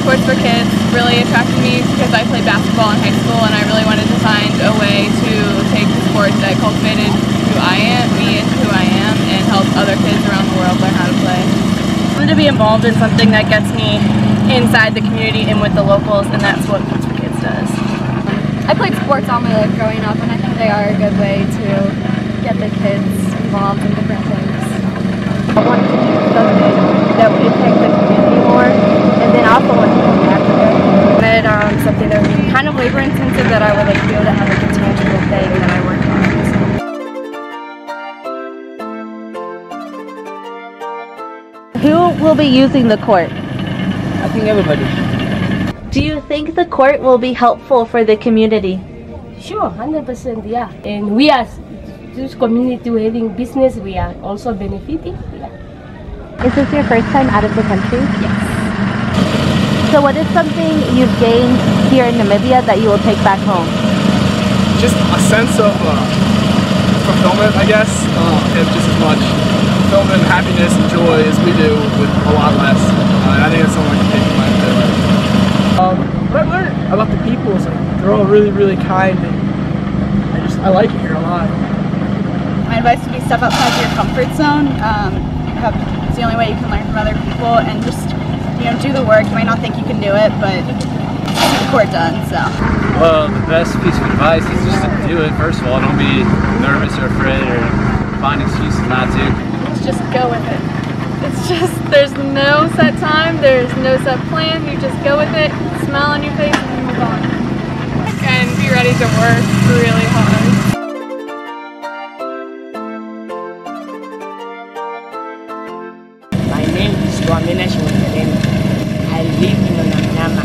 Courts for Kids really attracted me because I played basketball in high school and I really wanted to find a way to take the sport that cultivated who I am, me into who I am, and help other kids around the world learn how to play. I wanted to be involved in something that gets me inside the community and with the locals, and that's what Courts for Kids does. I played sports all my life growing up, and I think they are a good way to get the kids involved in different things. Who will be using the court? I think everybody. Do you think the court will be helpful for the community? Sure, 100% yeah. And we as this community having business, we are also benefiting. Yeah. Is this your first time out of the country? Yes. So what is something you've gained here in Namibia that you will take back home? Just a sense of uh, fulfillment, I guess, uh, and just as much fulfillment, happiness, and joy as we do with a lot less. Uh, I think that's something I can take from my life. Um, what I learned about the people is like they're all really, really kind, and I just I like it here a lot. My advice would be step outside your comfort zone. Um, have, it's the only way you can learn from other people and just you know do the work. You might not think you can do it, but get the court done. So. Well, the best piece of advice is just to do it. First of all, don't be nervous or afraid or find excuses not to. Just go with it. It's just, there's no set time, there's no set plan, you just go with it, smile on your face, and move on. And be ready to work really hard. My name is Wamina Shiwangaleni. I live in Onamunhama.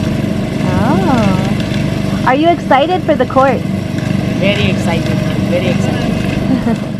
Oh. Are you excited for the court? Very excited. I'm very excited.